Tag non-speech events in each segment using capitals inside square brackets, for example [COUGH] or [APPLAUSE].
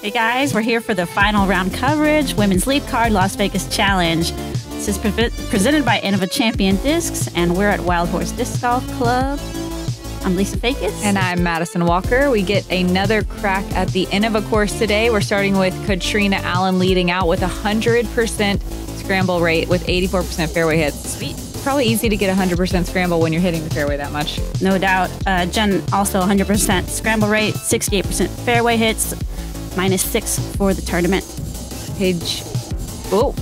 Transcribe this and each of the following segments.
Hey guys, we're here for the final round coverage, Women's Lead Card Las Vegas Challenge. This is pre- presented by Innova Champion Discs, and we're at Wild Horse Disc Golf Club. I'm Lisa Fajkus. And I'm Madison Walker. We get another crack at the Innova course today. We're starting with Catrina Allen leading out with 100% scramble rate with 84% fairway hits. Sweet. Probably easy to get 100% scramble when you're hitting the fairway that much. No doubt. Uh, Jen also 100% scramble rate, 68% fairway hits, minus six for the tournament. Paige. Oh,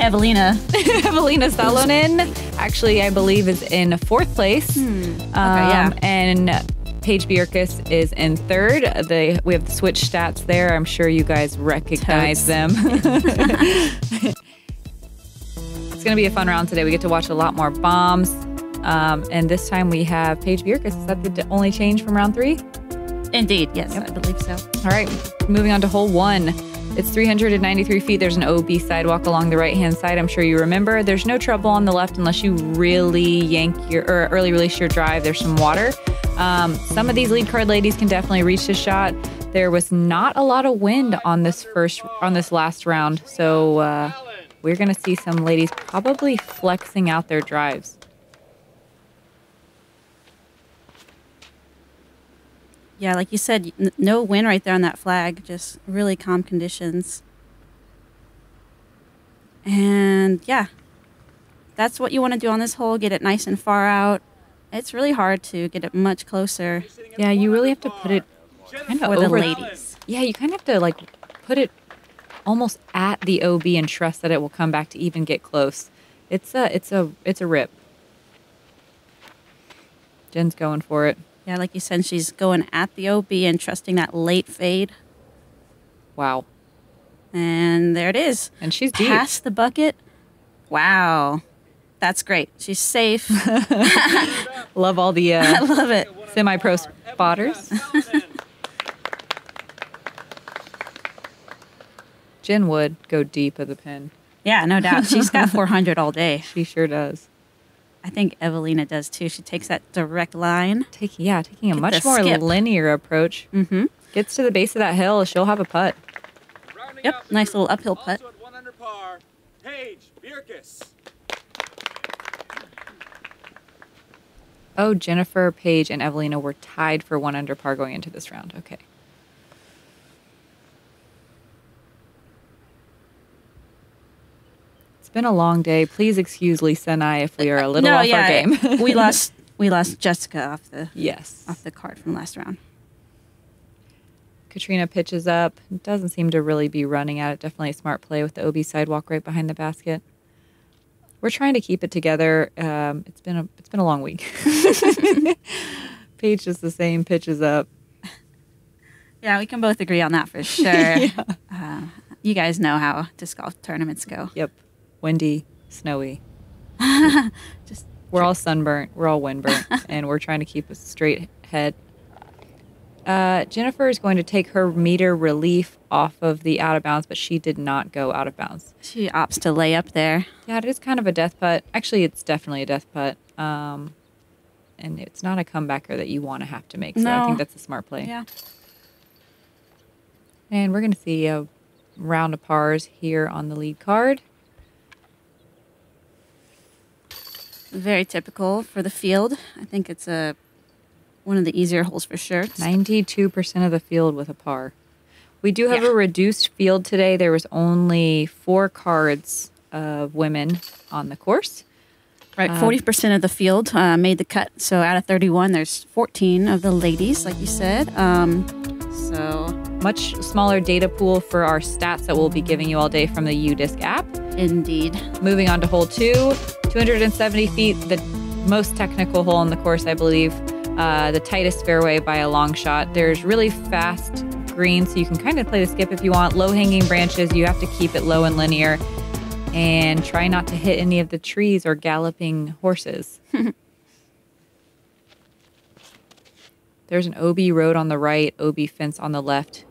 Eveliina. [LAUGHS] Eveliina Salonen actually, I believe, is in fourth place. Hmm. Um, yeah. And Paige Bjerkaas is in third. They, we have the switch stats there. I'm sure you guys recognize Totes. them. [LAUGHS] [LAUGHS] it's going to be a fun round today. We get to watch a lot more bombs. Um, and this time we have Paige Bjerkaas. Is that the only change from round three? Indeed, yes, I believe so. All right, moving on to hole one. It's 393 feet. There's an OB sidewalk along the right hand side. I'm sure you remember. There's no trouble on the left unless you really yank your or early release your drive. There's some water. Um, some of these lead card ladies can definitely reach the shot. There was not a lot of wind on this first on this last round, so uh, we're gonna see some ladies probably flexing out their drives. Yeah, like you said, n- no wind right there on that flag. Just really calm conditions. And yeah, that's what you want to do on this hole. Get it nice and far out. It's really hard to get it much closer Yeah, you really have to put it kind of for the ladies. Yeah, you kind of have to like put it almost at the OB and trust that it will come back to even get close. It's a it's a it's a rip. Jen's going for it. Yeah, like you said, she's going at the OB and trusting that late fade. Wow. And there it is. And she's deep. Past the bucket. Wow. That's great. She's safe. [LAUGHS] Love all the [LAUGHS] I uh, love it. semi-pro spotters. Jen would go deep of the pin. Yeah, no doubt. She's got [LAUGHS] 400 all day. She sure does. I think Eveliina does too. She takes that direct line. Taking yeah, taking a Get much more skip. linear approach. Mm-hmm. Gets to the base of that hill, she'll have a putt. Yep, nice little uphill putt. Also at one under par, Paige Bjerkaas. Oh, Jennifer, Paige, and Eveliina were tied for one under par going into this round. Okay. Been a long day. Please excuse Lisa and I if we are a little no, off yeah, our game. we [LAUGHS] lost. We lost Jessica off the yes. off the card from last round. Catrina pitches up. Doesn't seem to really be running at it. Definitely a smart play with the OB sidewalk right behind the basket. We're trying to keep it together. Um, it's been a it's been a long week. [LAUGHS] Paige is the same. Pitches up. Yeah, we can both agree on that for [LAUGHS] sure. uh, you guys know how disc golf tournaments go. Yep. Windy, snowy. [LAUGHS] Just We're all sunburnt. We're all windburnt, [LAUGHS] and we're trying to keep a straight head. Uh, Jennifer is going to take her meter relief off of the out of bounds, but she did not go out of bounds. she opts to lay up there. Yeah, it is kind of a death putt. Actually, it's definitely a death putt. Um, and it's not a comebacker that you want to have to make. So I think that's a smart play. Yeah. And we're going to see a round of pars here on the lead card. Very typical for the field. I think it's a one of the easier holes for sure. 92% of the field with a par. We do have Yeah. a reduced field today. There was only four cards of women on the course. Right, forty percent of the field uh, made the cut. So out of thirty-one, there's fourteen of the ladies, like you said. Um, so Much smaller data pool for our stats that we'll be giving you all day from the UDisc app. indeed, Moving on to hole two, 270 feet, the most technical hole in the course, I believe. Uh, the tightest fairway by a long shot. There's really fast greens, so you can kind of play the skip if you want. Low hanging branches, you have to keep it low and linear. And try not to hit any of the trees or galloping horses. [LAUGHS] There's an OB road on the right, OB fence on the left.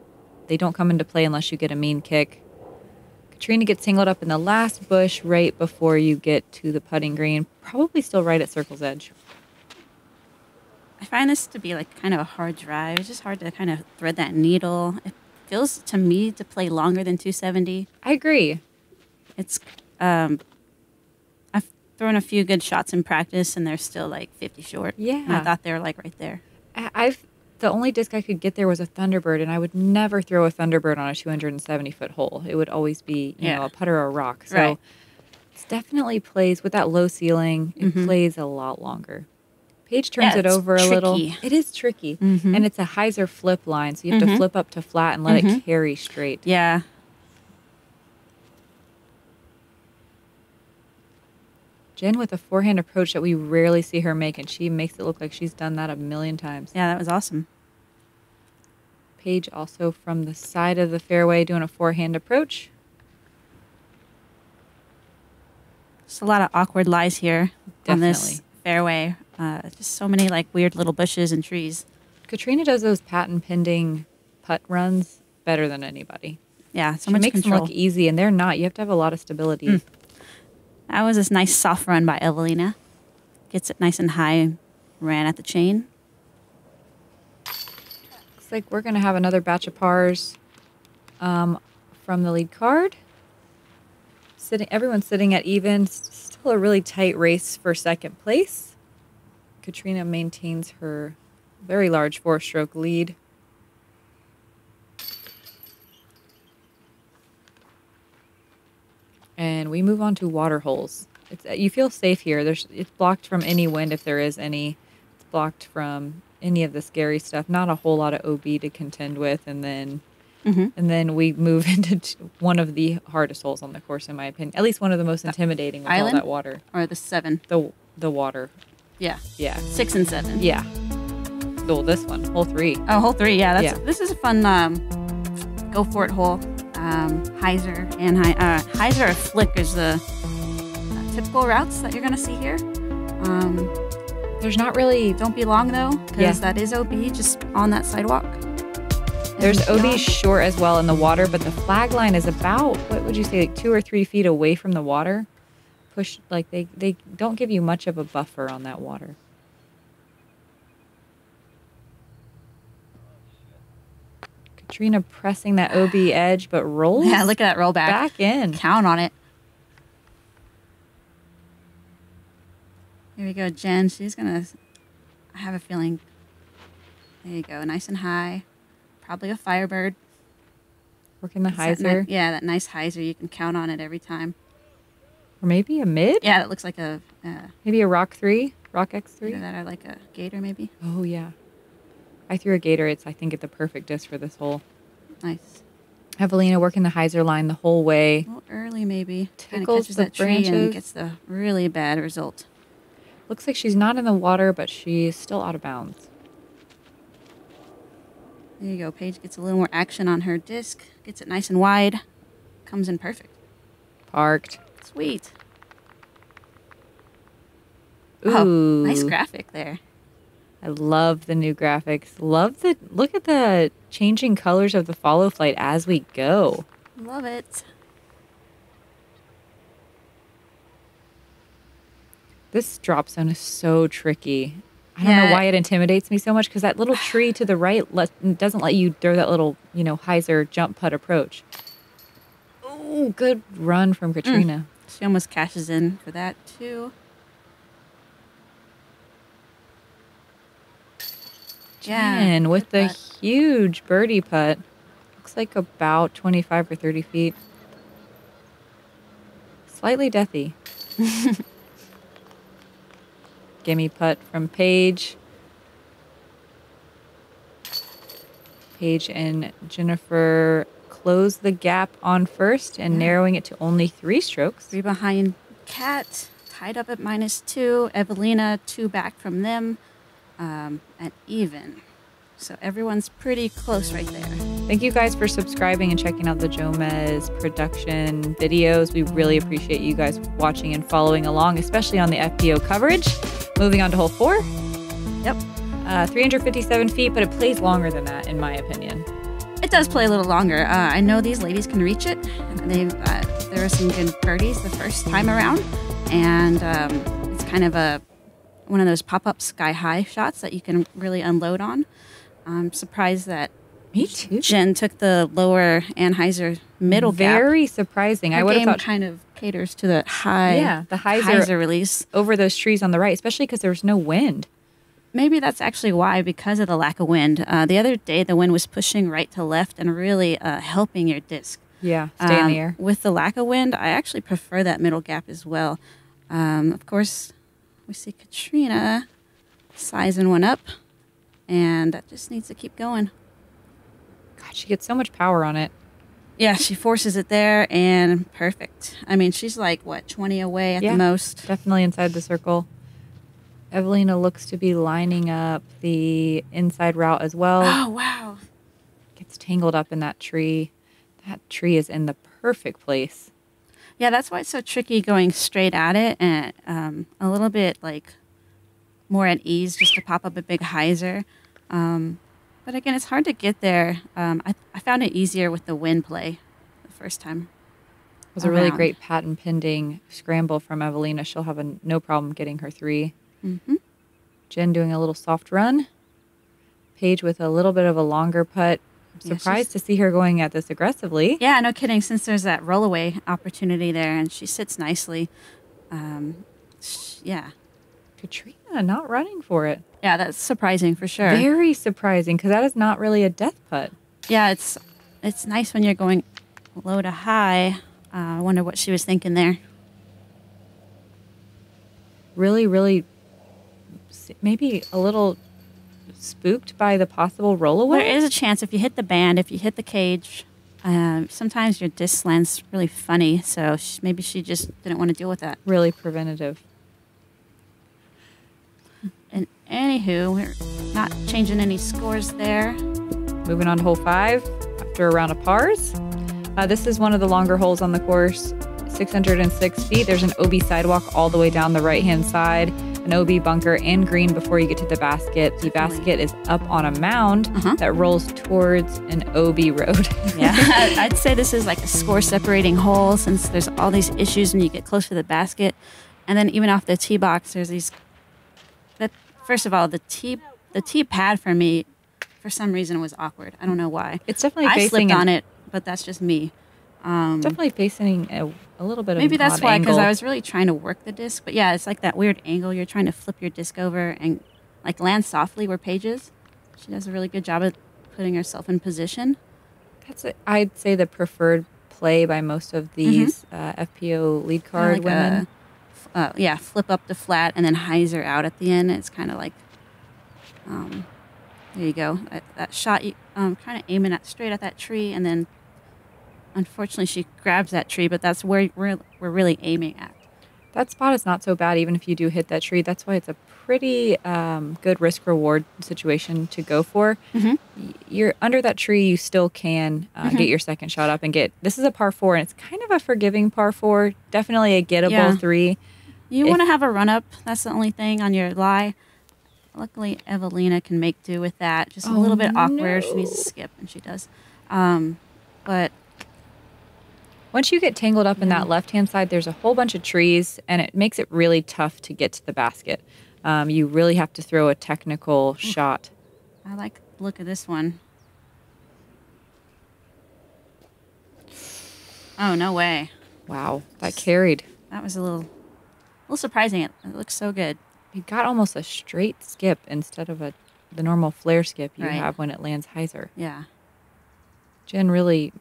They don't come into play unless you get a mean kick. Catrina gets tangled up in the last bush right before you get to the putting green, probably still right at circle's edge. I find this to be like kind of a hard drive. It's just hard to kind of thread that needle. It feels to me to play longer than 270. I agree. It's um, I've thrown a few good shots in practice, and they're still like 50 short. And I thought they were like right there. I've the only disc I could get there was a Thunderbird, and I would never throw a Thunderbird on a 270 foot hole. It would always be, you know, a putter or a rock. So Right. it definitely plays with that low ceiling. It Mhm. plays a lot longer. Paige turns Yeah, it over a little. It is tricky, Mhm. and it's a hyzer flip line, so you have to Mhm. flip up to flat and let it Mhm. carry straight. Yeah. Jen with a forehand approach that we rarely see her make, and she makes it look like she's done that a million times. Yeah, that was awesome. Paige also from the side of the fairway doing a forehand approach. Just a lot of awkward lies here on this fairway. Uh, just so many like weird little bushes and trees. Catrina does those patent pending putt runs better than anybody. Yeah, so She much makes control. them look easy, and they're not. You have to have a lot of stability. Mm. That was this nice soft run by Eveliina. Gets it nice and high, ran at the chain. Like we're going to have another batch of pars um, from the lead card. Sitting, everyone's sitting at even. Still a really tight race for second place. Catrina maintains her very large four-stroke lead. And we move on to water holes. It's you feel safe here. There's it's blocked from any wind if there is any. Blocked from any of the scary stuff. Not a whole lot of OB to contend with, and then Mm-hmm. and then we move [LAUGHS] into one of the hardest holes on the course, in my opinion. At least one of the most intimidating with island? all that water. Or the seven. The the water. Yeah. Yeah. Six and seven. Yeah. Oh, this one, hole three. Oh, hole three. Yeah, that's Yeah. this is a fun um, go for it hole. Um, hyzer and uh, hyzer or Flick is the uh, typical routes that you're gonna see here. Um, There's not really. don't be long though, because Yeah. that is OB just on that sidewalk. There's OB beyond- short as well in the water, but the flag line is about what would you say, like two or three feet away from the water. Push like they they don't give you much of a buffer on that water. Catrina pressing that OB edge, but rolls Yeah, [LAUGHS] look at that roll back. back in. Count on it. We go, Jen. She's gonna. I have a feeling. There you go, nice and high. Probably a Firebird. Working the It's that ni- yeah, that nice hyzer. You can count on it every time. or maybe a mid, Yeah, it looks like a uh, maybe a rock three, rock X three. that or like a gator, maybe. Oh yeah, I threw a gator. It's I think at the perfect disc for this hole. Nice. Eveliina working the hyzer line the whole way. A little early, maybe. Kind of Tickles catches the that tree and gets the really bad result. Looks like she's not in the water, but she's still out of bounds. There you go. Paige gets a little more action on her disc. Gets it nice and wide. Comes in perfect. Parked. Sweet. Ooh, Oh, nice graphic there. I love the new graphics. Love the look at the changing colors of the follow flight as we go. Love it. This drop zone is so tricky. I don't know why it intimidates me so much because that little tree to the right let, doesn't let you throw that little, you know, hyzer jump putt approach. Oh, good run from mm. Catrina. She almost cashes in for that too. Yeah. And with the putt. huge birdie putt, looks like about 25 or 30 feet. Slightly deathy. [LAUGHS] Gimme putt from Paige. Paige and Jennifer close the gap on first and narrowing it to only three strokes. Three behind Cat, tied up at minus two. Eveliina, two back from them, um, at even. So everyone's pretty close right there. Thank you guys for subscribing and checking out the Jomez production videos. We really appreciate you guys watching and following along, especially on the FPO coverage. Moving on to hole four. Yep. Uh, 357 feet, but it plays longer than that, in my opinion. It does play a little longer. Uh, I know these ladies can reach it. They uh, there were some good birdies the first time around, and um, it's kind of a one of those pop-up sky high shots that you can really unload on. I'm surprised that Me too. Jen took the lower anhyzer middle gap. Very surprising. Her I would have thought kind of caters to the high, Yeah, the hyzer release. over those trees on the right, especially because there was no wind. Maybe that's actually why, because of the lack of wind. Uh, the other day, the wind was pushing right to left and really uh, helping your disc. Yeah, stay in the Um, air. With the lack of wind, I actually prefer that middle gap as well. Um, of course, we see Catrina sizing one up, and that just needs to keep going. God, she gets so much power on it. Yeah, she forces it there, and perfect. I mean, she's like, what, 20 away at Yeah. the most? Definitely inside the circle. Eveliina looks to be lining up the inside route as well. Oh, wow. Gets tangled up in that tree. That tree is in the perfect place. Yeah, that's why it's so tricky going straight at it and um, a little bit like more at ease just to pop up a big hyzer. Um, but again, it's hard to get there. Um, I, I found it easier with the wind play the first time. It was a really great patent pending scramble from Eveliina. She'll have a, no problem getting her 3 hmm Jen doing a little soft run. Paige with a little bit of a longer putt. I'm Yeah, surprised to see her going at this aggressively. Yeah, no kidding. Since there's that rollaway opportunity there and she sits nicely. Um, sh- yeah. Catrina not running for it. Yeah, that's surprising for sure. Very surprising because that is not really a death putt. yeah, it's it's nice when you're going low to high. Uh, I wonder what she was thinking there. Really, really, maybe a little spooked by the possible rollaway. There is a chance if you hit the band, if you hit the cage, um, sometimes your disc lands really funny. So sh- maybe she just didn't want to deal with that. really preventative. And anywho, we're not changing any scores there. Moving on to hole five after a round of pars. Uh, this is one of the longer holes on the course, 606 feet. There's an OB sidewalk all the way down the right hand side, an OB bunker and green before you get to the basket. The basket is up on a mound Uh-huh. that rolls towards an OB road. [LAUGHS] Yeah, I'd say this is like a score separating hole since there's all these issues when you get close to the basket, and then even off the tee box, there's these. First of all, the T the T pad for me, for some reason, was awkward. I don't know why. It's definitely I slipped on it, but that's just me. Um, Definitely facing a, a little bit Maybe that's why, because. I was really trying to work the disc. But yeah, it's like that weird angle. You're trying to flip your disc over and like land softly where Pages. She does a really good job of putting herself in position. That's a, I'd say the preferred play by most of these uh, FPO lead card like women. a- uh, yeah, flip up the flat and then hyzer out at the end. It's kind of like, um, there you go. That, that shot, you um, kind of aiming at straight at that tree, and then unfortunately she grabs that tree, but that's where we're, we're really aiming at. That spot is not so bad, even if you do hit that tree. That's why it's a pretty um, good risk reward situation to go for. Mhm. You're under that tree, you still can uh, Mm-hmm. get your second shot up and get. This is a par four, and it's kind of a forgiving par four. Definitely a gettable Yeah. three. You want to have a run up. That's the only thing on your lie. Luckily, Eveliina can make do with that. Just a Oh, little bit awkward. She needs to skip, and she does. Um, but Once you get tangled up in that left hand side, there's a whole bunch of trees, and it makes it really tough to get to the basket. Um, you really have to throw a technical shot. I like the look of this one. Oh no way! Wow, that carried. That was a little, a little surprising. It, it looks so good. You got almost a straight skip instead of a the normal flare skip you Right. have when it lands hyzer. Yeah. Jen really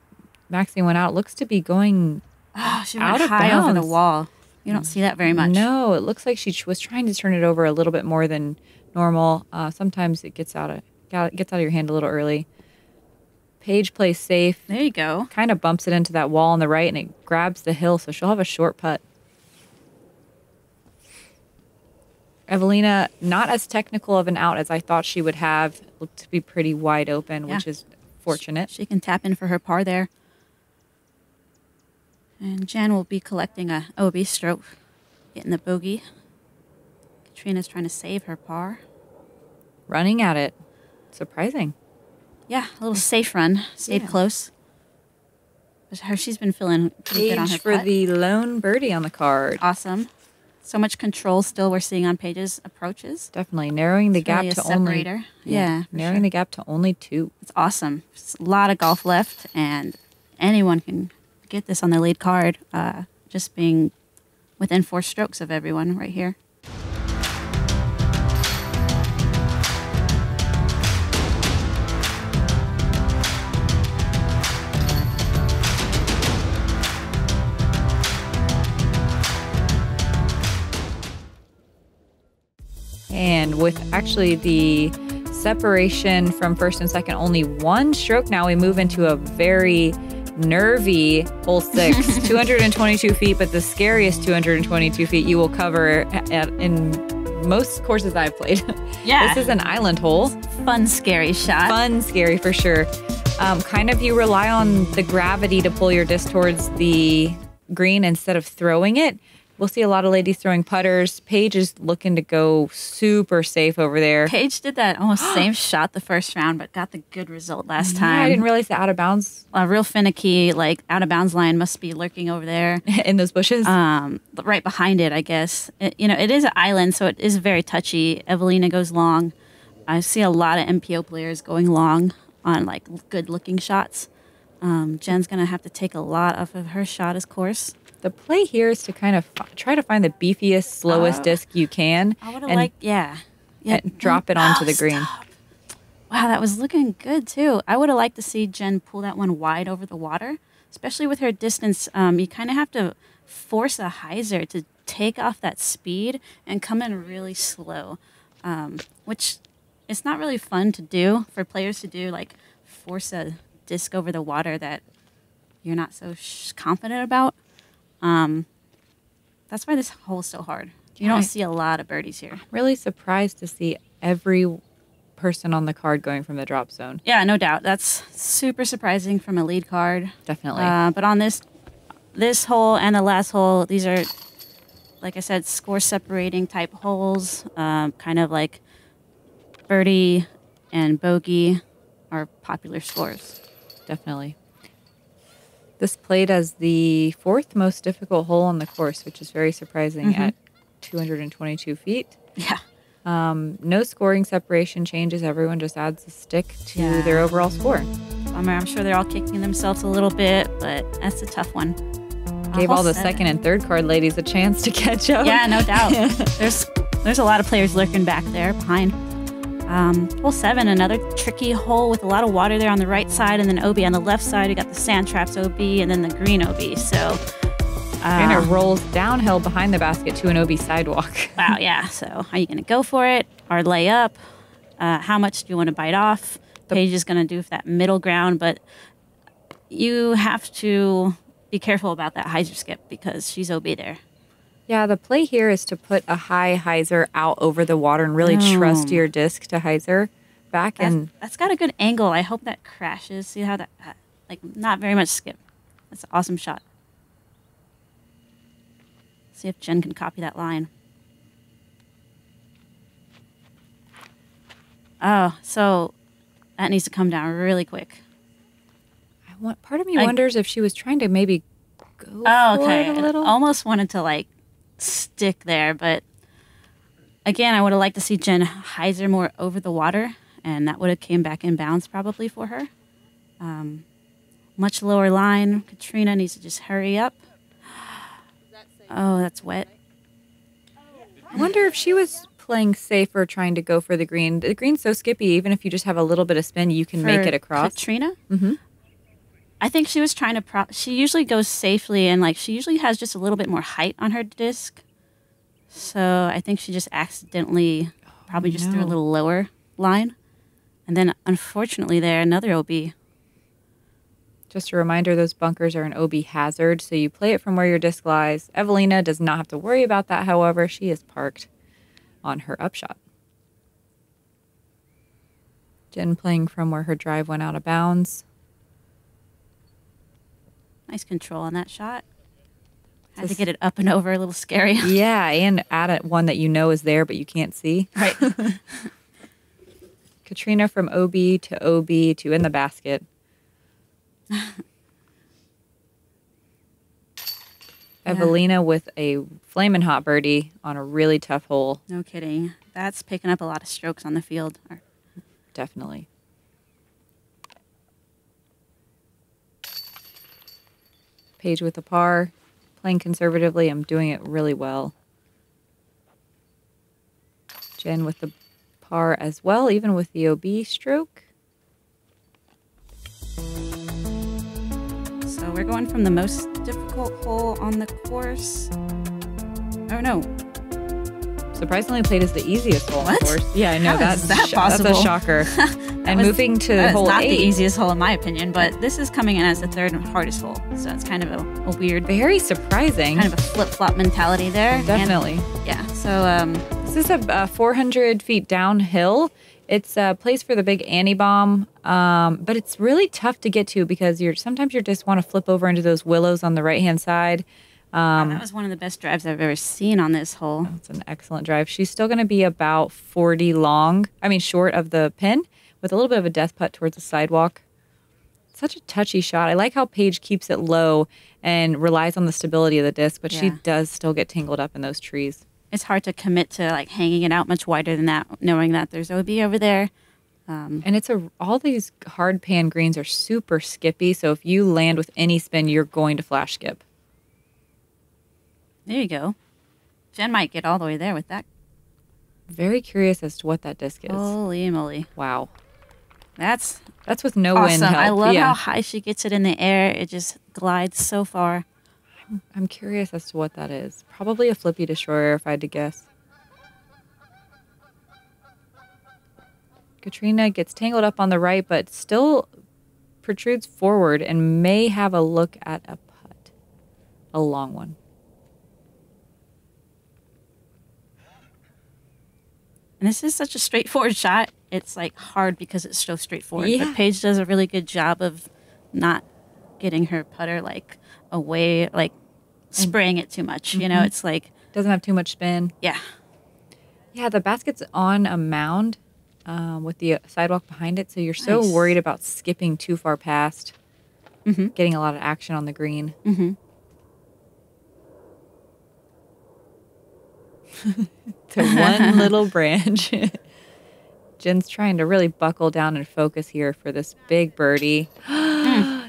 maxing one out. Looks to be going. [GASPS] Oh, she Out went of high over the wall. You don't see that very much. No, it looks like she was trying to turn it over a little bit more than normal. Uh, sometimes it gets out of gets out of your hand a little early. Paige plays safe. There you go. Kind of bumps it into that wall on the right, and it grabs the hill, so she'll have a short putt. Eveliina, not as technical of an out as I thought she would have. Looked to be pretty wide open, which is fortunate. She can tap in for her par there. And Jen will be collecting a OB stroke, getting the bogey. Catrina's trying to save her par. Running at it. Surprising. Yeah, a little safe run. Stayed Yeah. close. But her, she's been feeling pretty good on her for putt. the lone birdie on the card. awesome. So much control still we're seeing on Paige's approaches. Definitely narrowing the It's gap really a to only separator. Yeah, narrowing sure. the gap to only two. It's awesome. It's a lot of golf left, and anyone can get this on their lead card. Uh, just being within four strokes of everyone right here. And with actually the separation from first and second only one stroke, now we move into a very nervy hole six, [LAUGHS] 222 feet, but the scariest 222 feet you will cover at, in most courses I've played. [LAUGHS] Yeah. this is an island hole. Fun, scary shot. Fun, scary for sure. Um, kind of you rely on the gravity to pull your disc towards the green instead of throwing it. We'll see a lot of ladies throwing putters. Paige is looking to go super safe over there. Paige did that almost [GASPS] same shot the first round, but got the good result last Yeah, time. I didn't realize the out of bounds a real finicky, like out of bounds line must be lurking over there. [LAUGHS] in those bushes. um, right behind it, I guess. It, you know, it is an island, so it is very touchy. Eveliina goes long. I see a lot of MPO players going long on like good looking shots. Um, Jen's gonna have to take a lot off of her shot, of course. The play here is to kind of f- try to find the beefiest, slowest Uh, disc you can I would have and, liked, yeah, yeah, and drop it onto Oh, the green. stop. Wow, that was looking good too. I would have liked to see Jen pull that one wide over the water, especially with her distance. Um, you kind of have to force a hyzer to take off that speed and come in really slow, um, which it's not really fun to do for players to do. Like force a disc over the water that you're not so sh- confident about. Um, that's why this hole's so hard. You Yeah, don't see a lot of birdies here. Really surprised to see every person on the card going from the drop zone. Yeah, no doubt. That's super surprising from a lead card. Definitely. Uh, but on this this hole and the last hole, these are like I said, score separating type holes. Um, kind of like birdie and bogey are popular scores. Definitely. This played as the fourth most difficult hole on the course, which is very surprising Mm-hmm. at 222 feet. Yeah. Um, no scoring separation changes. Everyone just adds a stick to Yeah. their overall score. I'm sure they're all kicking themselves a little bit, but that's a tough one. Gave hole all the second and third card ladies a chance to catch up. Yeah, no doubt. [LAUGHS] there's there's a lot of players lurking back there behind. Um, hole seven, another tricky hole with a lot of water there on the right side, and then OB on the left side. We got the sand traps OB and then the green OB. So, And uh, it rolls downhill behind the basket to an OB sidewalk. [LAUGHS] wow, yeah. So, are you going to go for it or lay up? Uh, how much do you want to bite off? Paige is going to do that middle ground, but you have to be careful about that hyzer skip because she's OB there. Yeah, the play here is to put a high hyzer out over the water and really trust Oh. your disc to hyzer back. That's, and that's got a good angle. I hope that crashes. See how that, like, not very much skip. That's an awesome shot. See if Jen can copy that line. Oh, so that needs to come down really quick. I want, part of me I- wonders if she was trying to maybe go Oh, for okay. it a little. Almost wanted to like stick there, but again, I would have liked to see Jen hyzer more over the water, and that would have came back in bounds probably for her. Um, much lower line. Catrina needs to just hurry up. Oh, that's wet. I wonder if she was playing safe or trying to go for the green. The green's so skippy, even if you just have a little bit of spin, you can make it across. Catrina. Mhm. I think she was trying to. Pro- she usually goes safely, and like she usually has just a little bit more height on her disc. So I think she just accidentally, oh, probably just threw a little lower line, and then unfortunately there another OB. Just a reminder, those bunkers are an OB hazard, so you play it from where your disc lies. Eveliina does not have to worry about that, however, she is parked on her upshot. Jen playing from where her drive went out of bounds. Nice control on that shot. Had to get it up and over, a little scary. [LAUGHS] Yeah, and add a, one that you know is there but you can't see. right. [LAUGHS] Catrina from OB to OB to in the basket. [LAUGHS] Eveliina with a flaming hot birdie on a really tough hole. No kidding. That's picking up a lot of strokes on the field. Definitely. Paige with a par, playing conservatively. I'm doing it really well. Jen with the par as well, even with the OB stroke. So we're going from the most difficult hole on the course. Oh no, Surprisingly, played as the easiest hole on What? the course. Yeah, I know How that's is that sh- that's a shocker. [LAUGHS] and was- moving to that hole not eight, the easiest hole in my opinion, but this is coming in as the third hardest hole. So it's kind of a, a weird, very surprising. kind of a flip flop mentality there. And- Definitely. yeah. So um, This is a, uh 400 feet downhill. It's a place for the big Annie bomb, um, but it's really tough to get to because you're sometimes you just want to flip over into those willows on the right hand side. Um, that was one of the best drives I've ever seen on this hole. It's an excellent drive. She's still going to be about 40 long. I mean, short of the pin, with a little bit of a death putt towards the sidewalk. Such a touchy shot. I like how Paige keeps it low and relies on the stability of the disc, but she does still get tangled up in those trees. It's hard to commit to like hanging it out much wider than that, knowing that there's OB over there. Um, and it's a all these hard pan greens are super skippy. So if you land with any spin, you're going to flash skip. There you go. Jen might get all the way there with that. Very curious as to what that disc is. Holy moly. Wow, That's that's with no wind awesome. help. I love yeah. how high she gets it in the air. It just glides so far. I'm curious as to what that is. Probably a flippy destroyer, if I had to guess. Catrina gets tangled up on the right, but still protrudes forward and may have a look at a putt, a long one. And this is such a straightforward shot. It's like hard because it's so straightforward. Yeah. But Paige does a really good job of not getting her putter like away, like spraying it too much. You know, it's like, Doesn't have too much spin. yeah, Yeah, the basket's on a mound um, with the sidewalk behind it, so you're so worried about skipping too far past, Mhm. getting a lot of action on the green. Mhm. [LAUGHS] to one [LAUGHS] little branch. [LAUGHS] Jen's trying to really buckle down and focus here for this big birdie. [GASPS]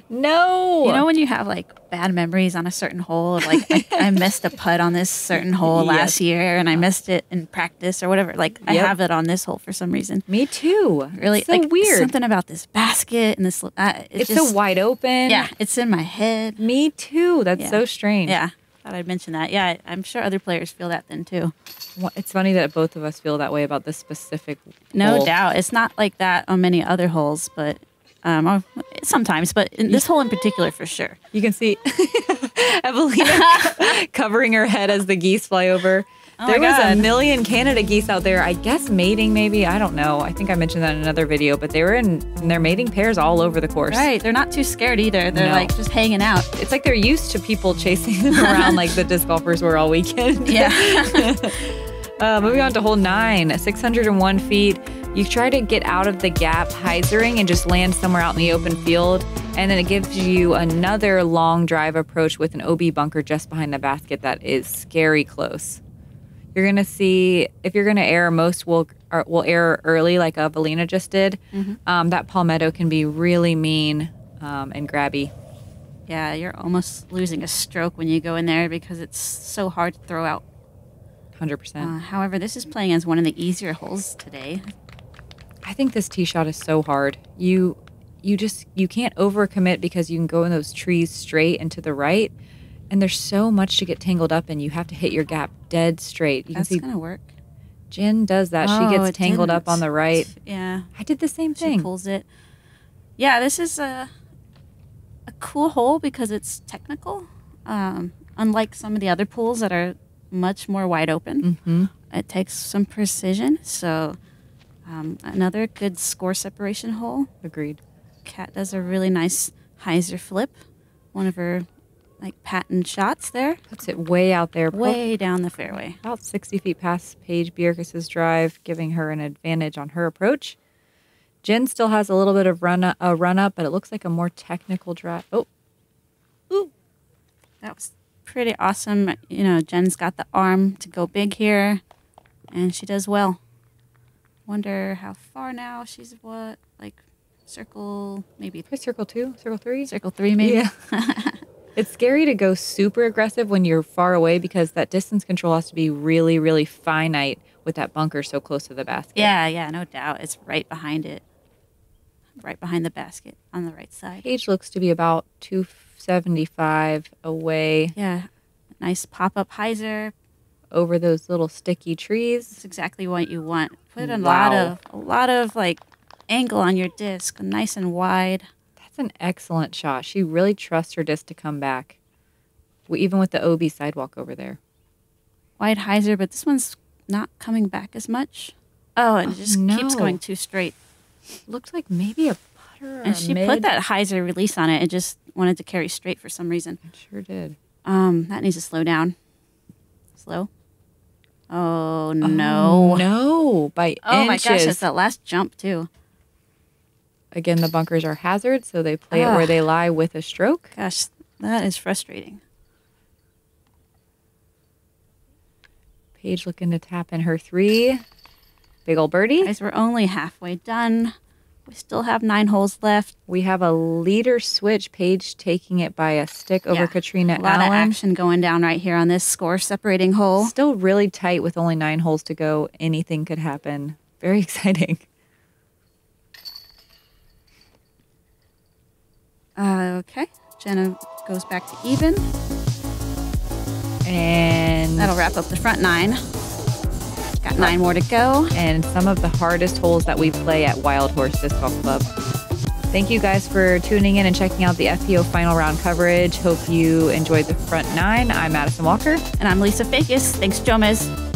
no, You know when you have like bad memories on a certain hole, like I, I [LAUGHS] missed a putt on this certain hole Yes. last year, and I missed it in practice or whatever. Like I have it on this hole for some reason. me too. Really, It's so like, weird. Something about this basket and this. Uh, it's just, so wide open. Yeah, it's in my head. me too. That's Yeah. so strange. Yeah, thought I'd mention that. Yeah, I'm sure other players feel that then too. Wha- It's funny that both of us feel that way about this specific. No hole. doubt, it's not like that on many other holes, but um, sometimes, but in this hole in particular, for sure. You can see [LAUGHS] Eveliina [LAUGHS] covering her head as the geese fly over. Oh there was a million Canada geese out there. I guess mating, maybe. I don't know. I think I mentioned that in another video, but they were in, in their mating pairs all over the course. Right, they're not too scared either. They're No. like just hanging out. It's like they're used to people chasing them [LAUGHS] around like the disc golfers were all weekend. [LAUGHS] Yeah. [LAUGHS] Uh, moving on to hole nine, 601 feet. You try to get out of the gap, hyzering, and just land somewhere out in the open field. And then it gives you another long drive approach with an OB bunker just behind the basket that is scary close. You're gonna see if you're gonna air, most will are, will err early, like Eveliina just did. Um, that palmetto can be really mean um, and grabby. Yeah, you're almost losing a stroke when you go in there because it's so hard to throw out. Hundred percent. Uh, however, this is playing as one of the easier holes today. I think this tee shot is so hard. You you just you can't overcommit because you can go in those trees straight and to the right, and there's so much to get tangled up in. You have to hit your gap dead straight. You That's can see gonna work. Jen does that. Oh, she gets tangled up didn't. on the right. Yeah, I did the same she thing. pulls it. Yeah, this is a a cool hole because it's technical. Um, unlike some of the other pools that are much more wide open, hmm it takes some precision. So, um, another good score separation hole. Agreed. Kat does a really nice hyzer flip, one of her like patent shots there, Puts it way out there, way down the fairway. about 60 feet past Paige Bjerkaas's drive, giving her an advantage on her approach. Jen still has a little bit of run up, a run up, but it looks like a more technical drive. Oh, ooh, That was pretty awesome. You know, Jen's got the arm to go big here, and she does well. Wonder how far now she's what like circle maybe circle two, circle three. circle three maybe. Yeah. [LAUGHS] It's scary to go super aggressive when you're far away because that distance control has to be really, really finite with that bunker so close to the basket. yeah, yeah, no doubt. It's right behind it, right behind the basket on the right side. Paige looks to be about 275 away Yeah, nice pop up hyzer. over those little sticky trees. It's exactly what you want. Put a lot of a lot of like angle on your disc, nice and wide. That's an excellent shot. She really trusts her disc to come back, w- even with the OB sidewalk over there. wide hyzer, but this one's not coming back as much. Oh, and it just keeps going too straight. Looked like maybe a putter And a she mid. put that hyzer release on it. It just wanted to carry straight for some reason. It sure did. Um, that needs to slow down. Slow. Oh no! Oh, no, by Oh my gosh, it's that last jump too. Again, the bunkers are hazard, so they play it where Ah. they lie with a stroke. Gosh, that is frustrating. Paige looking to tap in her three. Big old birdie. Guys, we're only halfway done. We still have nine holes left. We have a leader switch. Paige taking it by a stick over Yeah, Catrina A lot Allen. of action going down right here on this score separating hole. Still really tight with only nine holes to go. Anything could happen. Very [LAUGHS] exciting. Uh, okay, Jenna goes back to even. And That'll wrap up the front nine. Got nine more to go. and some of the hardest holes that we play at Wild Horse Disc Golf Club. Thank you guys for tuning in and checking out the FPO final round coverage. Hope you enjoyed the front nine. I'm Madison Walker. And I'm Lisa Fajkus. Thanks, Jomez.